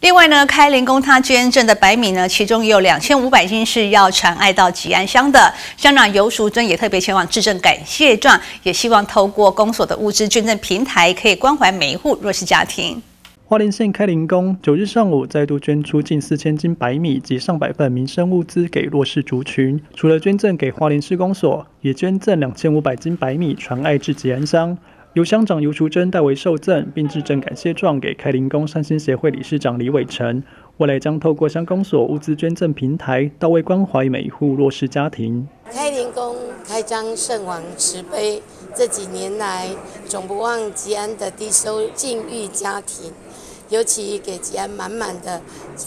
另外呢，开灵宫他捐赠的白米呢，其中也有两千五百斤是要传爱到吉安乡的。乡长游淑珍也特别前往致赠感谢状，也希望透过公所的物资捐赠平台，可以关怀每一户弱势家庭。花莲县开灵宫九日上午再度捐出近四千斤白米及上百份民生物资给弱势族群，除了捐赠给花莲市公所，也捐赠两千五百斤白米传爱至吉安乡。由乡长尤淑珍代为受赠，并致赠感谢状给开灵宫善心协会理事长李伟成。未来将透过乡公所物资捐赠平台，到位关怀每一户弱势家庭。开灵宫开张圣王慈悲，这几年来总不忘吉安的低收境遇家庭，尤其给吉安满满的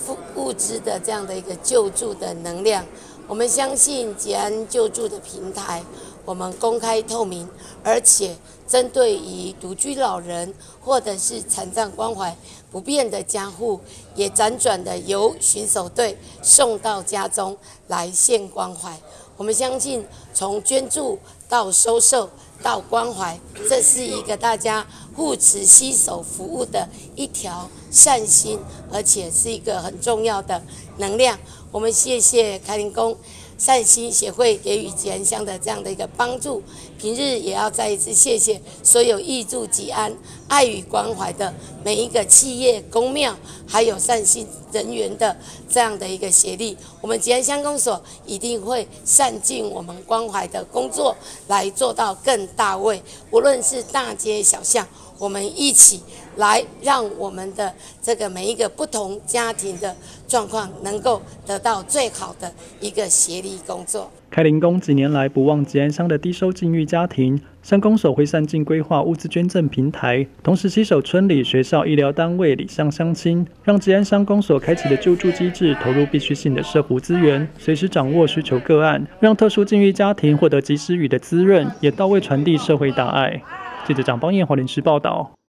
物物资的这样的一个救助的能量。我们相信吉安救助的平台。我们公开透明，而且针对于独居老人或者是残障关怀不便的家户，也辗转的由巡守队送到家中来献关怀。我们相信，从捐助到收受到关怀，这是一个大家互持携手服务的一条善心，而且是一个很重要的能量。我们谢谢开林工。善心协会给予吉安乡的这样的一个帮助，平日也要再一次谢谢所有义助吉安、爱与关怀的每一个企业、公庙，还有善心人员的这样的一个协力。我们吉安乡公所一定会善尽我们关怀的工作，来做到更大位。无论是大街小巷，我们一起来，让我们的这个每一个不同家庭的状况，能够得到最好的一个协力。工作。开林工几年来不忘吉安乡的低收境遇家庭，乡公所会善尽规划物资捐赠平台，同时携手村里、学校、医疗单位、里乡乡亲，让吉安乡公所开启的救助机制投入必须性的社福资源，随时掌握需求个案，让特殊境遇家庭获得及时雨的滋润，也到位传递社会大爱。记者张邦彦华联时报道。